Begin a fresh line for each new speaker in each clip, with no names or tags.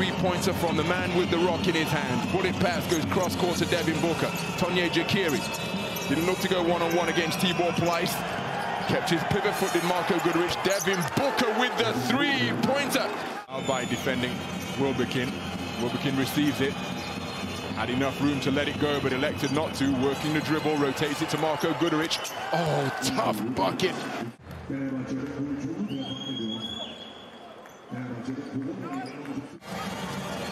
three-pointer from the man with the rock in his hand. Bullet pass goes cross-court to Devin Booker. Tonye Jekiri didn't look to go one-on-one against Tibor Pleiss. Kept his pivot foot did Marko Guduric. Devin Booker with the three-pointer. By defending Wilbekin. Wilbekin receives it. Had enough room to let it go, but elected not to. Working the dribble, rotates it to Marko Guduric. Oh, tough bucket.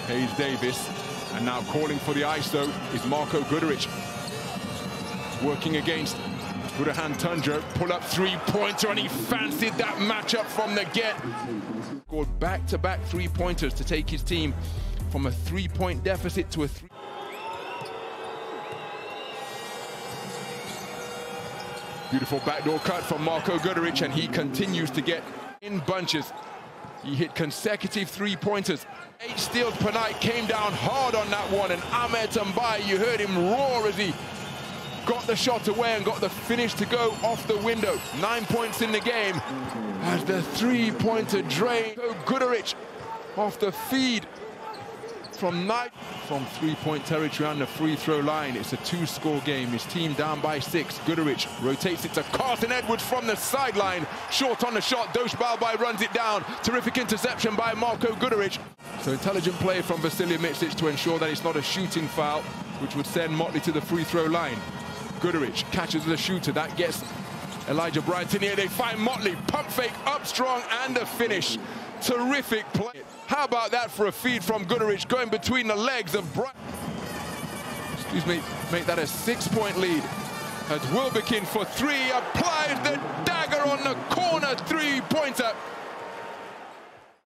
Hayes Davis, and now calling for the ISO is Marko Guduric. Working against Bugrahan Tuncer, pull up three-pointer, and he fancied that matchup from the get. Scored back-to-back three-pointers to take his team from a three-point deficit to a three. Beautiful backdoor cut from Marko Guduric, and he continues to get in bunches. He hit consecutive three-pointers. Eight steals per night came down hard on that one, and Ahmed Tambai, you heard him roar as he got the shot away and got the finish to go off the window. Nine points in the game as the three-pointer drain. So Guduric off the feed from night from three-point territory on the free throw line. It's a two-score game. His team down by six. Guduric rotates it to Carson Edwards from the sideline. Short on the shot. Dogus Balbay runs it down. Terrific interception by Marko Guduric. So intelligent play from Vasilije Micic to ensure that it's not a shooting foul, which would send Motley to the free throw line. Guduric catches the shooter. That gets Elijah Bryant in here. They find Motley. Pump fake up strong and a finish. Terrific play. How about that for a feed from Guduric going between the legs of Bryant? Excuse me, make that a six-point lead. As Wilbekin for three applies the dagger on the corner three-pointer.